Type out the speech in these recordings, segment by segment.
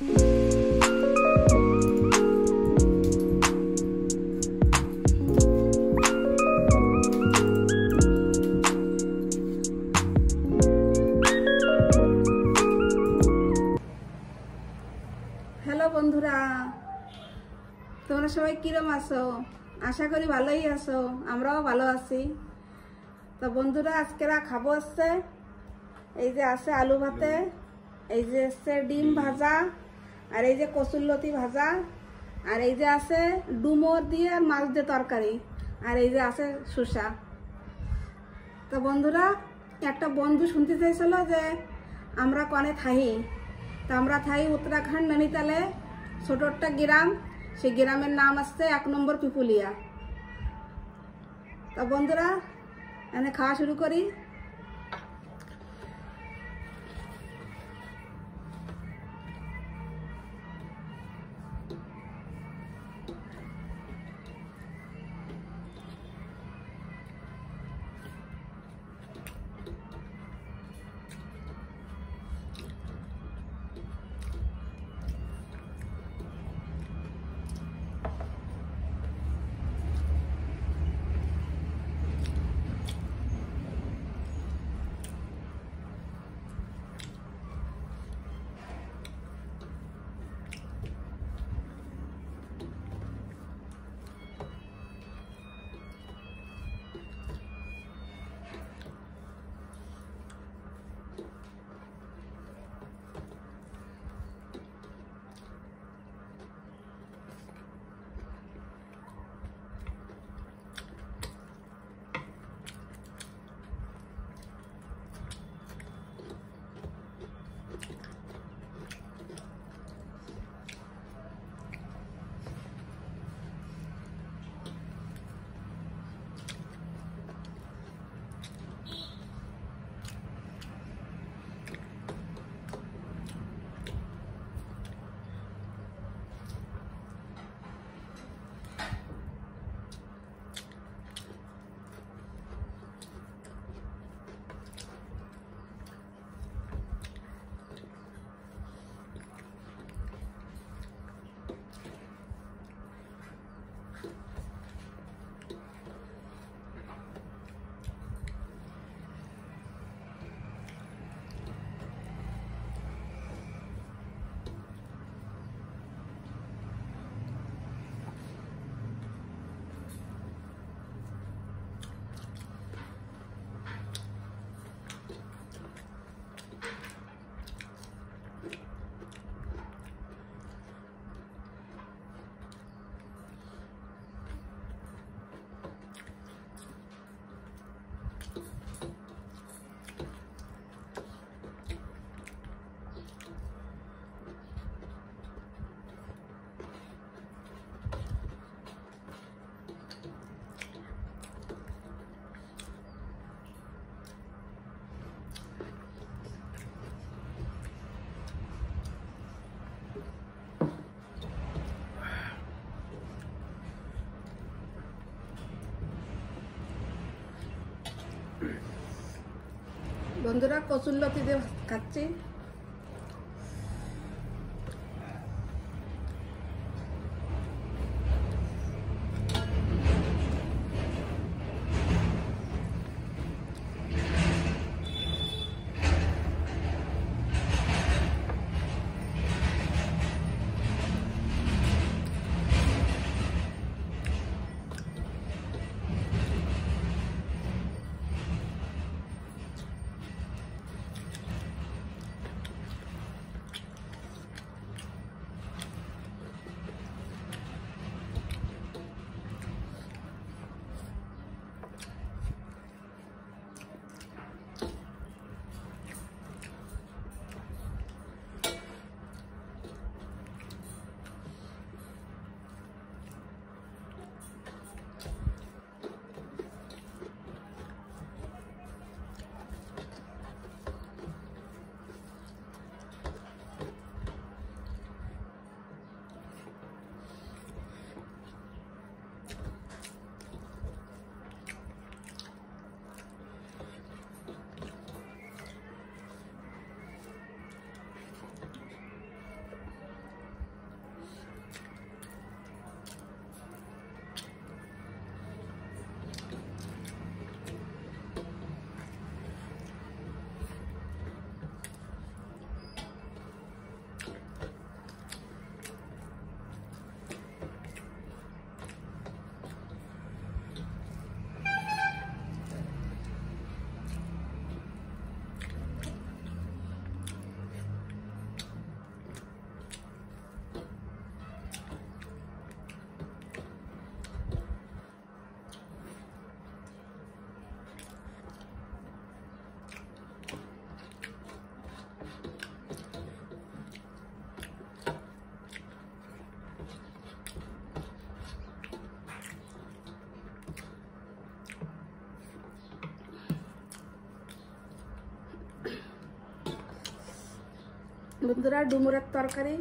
বন্ধুরা, তোমরা সবাই কিরম আছো? আশা করি ভালোই আছো, আমরাও ভালো আছি। তো বন্ধুরা আজকেরা খাব আসছে এই যে আছে আলু ভাতে, এই যে আছে ডিম ভাজা আর এই যে কচুরলতি ভাজা, আর এই যে আছে ডুমোর দিয়ে মাছ দিয়ে তরকারি, আর এই যে আছে শুষা তো বন্ধুরা, একটা বন্ধু শুনতে চাইছিল যে আমরা কনে থাহি তো আমরা থাই উত্তরাখণ্ড নৈনিতালে ছোট একটা গ্রাম, সেই গ্রামের নাম আসছে এক নম্বর পিপুলিয়া। তো বন্ধুরা এখানে খাওয়া শুরু করি। বন্ধুরা কচুরলতি দিয়ে খাচ্ছি বন্ধুরা ডুমুরের তরকারি।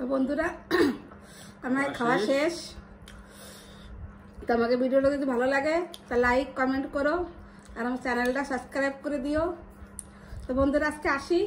তো বন্ধুরা আমার খাওয়া শেষ। শেষ। তো আমাকে ভিডিওটা যদি ভালো লাগে তা লাইক কমেন্ট করো। আর আমার চ্যানেলটা সাবস্ক্রাইব করে দিও। তো বন্ধুরা আজকে আসি।